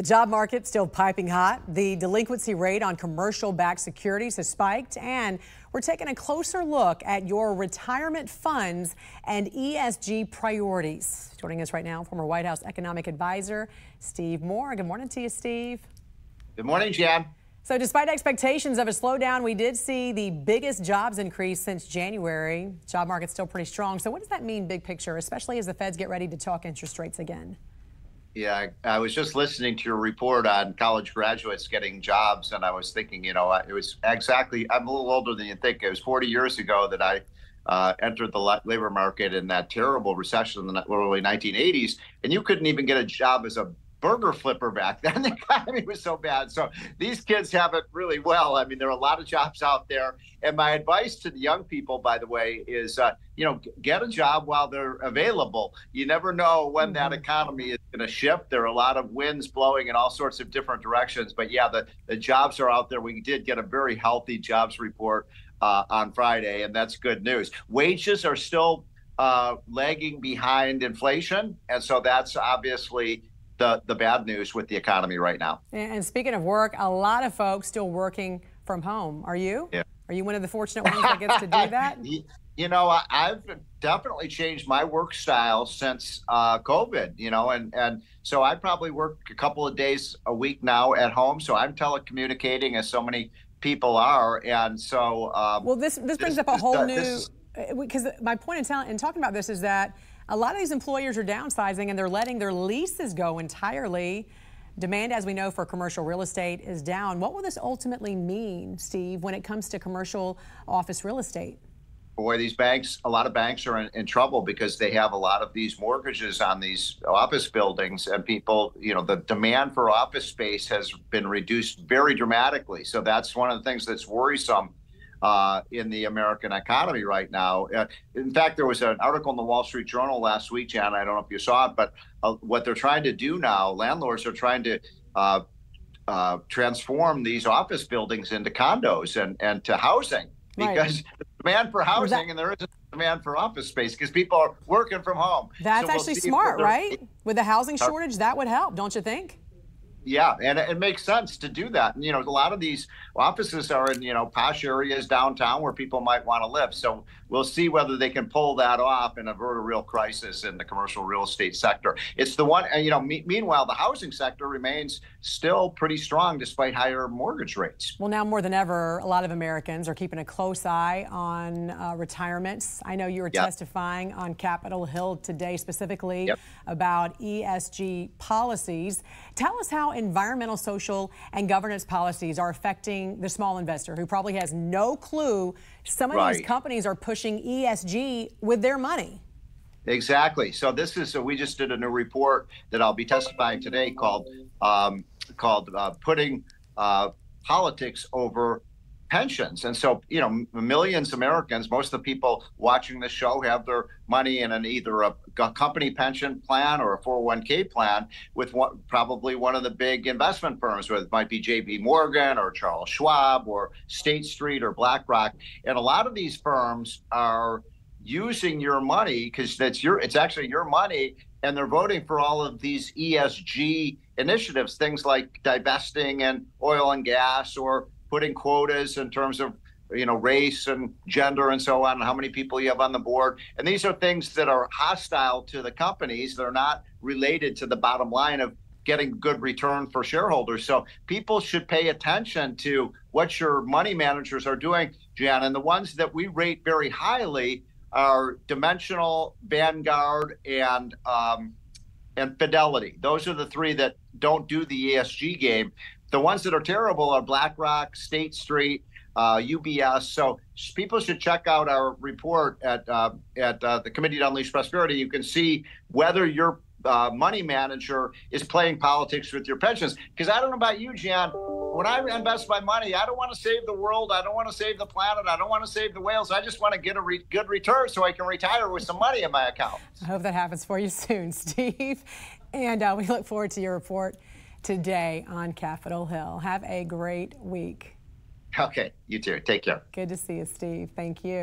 The job market still piping hot. The delinquency rate on commercial backed securities has spiked, and we're taking a closer look at your retirement funds and ESG priorities. Joining us right now, former White House economic advisor Steve Moore. Good morning to you, Steve. Good morning, Jan. So, despite expectations of a slowdown, we did see the biggest jobs increase since January. Job market's still pretty strong. So, what does that mean, big picture, especially as the feds get ready to talk interest rates again? Yeah, I, was just listening to your report on college graduates getting jobs, and I was thinking, you know, it was exactly, I'm a little older than you think. It was 40 years ago that I uh, entered the labor market in that terrible recession in the early 1980s, and you couldn't even get a job as a burger flipper back then. The economy was so bad. So these kids have it really well. I mean, there are a lot of jobs out there. And my advice to the young people, by the way, is uh, you know get a job while they're available. You never know when mm-hmm. that economy is going to shift. There are a lot of winds blowing in all sorts of different directions. But yeah, the the jobs are out there. We did get a very healthy jobs report uh, on Friday, and that's good news. Wages are still uh, lagging behind inflation, and so that's obviously the, the bad news with the economy right now. And speaking of work, a lot of folks still working from home. Are you? Yeah. Are you one of the fortunate ones that gets to do that? you know, I've definitely changed my work style since uh, COVID. You know, and and so I probably work a couple of days a week now at home. So I'm telecommunicating as so many people are, and so. Um, well, this this brings this, up a whole this, new. Because uh, my point in, in talking about this is that a lot of these employers are downsizing and they're letting their leases go entirely. Demand, as we know, for commercial real estate is down. What will this ultimately mean, Steve, when it comes to commercial office real estate? Boy, these banks, a lot of banks are in, in, trouble because they have a lot of these mortgages on these office buildings, and people, you know, the demand for office space has been reduced very dramatically. So that's one of the things that's worrisome uh, in the American economy right now. Uh, in fact, there was an article in the Wall Street Journal last week, Jan. I don't know if you saw it, but uh, what they're trying to do now, landlords are trying to uh, uh, transform these office buildings into condos and, and to housing because right. demand for housing that, and there isn't demand for office space because people are working from home. That's so actually we'll smart, right? With the housing shortage, that would help, don't you think? Yeah, and it makes sense to do that. And, you know, a lot of these offices are in, you know, posh areas downtown where people might want to live. So we'll see whether they can pull that off and avert a real crisis in the commercial real estate sector. It's the one, you know, me- meanwhile, the housing sector remains still pretty strong despite higher mortgage rates. Well, now more than ever, a lot of Americans are keeping a close eye on uh, retirements. I know you were yep. testifying on Capitol Hill today specifically yep. about ESG policies. Tell us how environmental, social, and governance policies are affecting the small investor who probably has no clue some of right. these companies are pushing ESG with their money. Exactly. So this is so we just did a new report that I'll be testifying today called um, called uh, putting uh, politics over pensions. And so, you know, millions of Americans, most of the people watching this show have their money in an either a, company pension plan or a 401k plan with one, probably one of the big investment firms, whether it might be JP Morgan or Charles Schwab or State Street or BlackRock. And a lot of these firms are using your money because that's your it's actually your money and they're voting for all of these ESG initiatives, things like divesting in oil and gas or putting quotas in terms of you know race and gender and so on and how many people you have on the board. And these are things that are hostile to the companies they're not related to the bottom line of getting good return for shareholders. So people should pay attention to what your money managers are doing jan. And the ones that we rate very highly are dimensional vanguard and um, and fidelity. Those are the three that don't do the esg game the ones that are terrible are BlackRock, State Street, uh, UBS. So people should check out our report at uh, at uh, the Committee to Unleash Prosperity. You can see whether your uh, money manager is playing politics with your pensions. Because I don't know about you, Jan. When I invest my money, I don't want to save the world. I don't want to save the planet. I don't want to save the whales. I just want to get a re- good return so I can retire with some money in my account. I hope that happens for you soon, Steve. And uh, we look forward to your report today on Capitol Hill. Have a great week. Okay, you too. Take care. Good to see you, Steve. Thank you.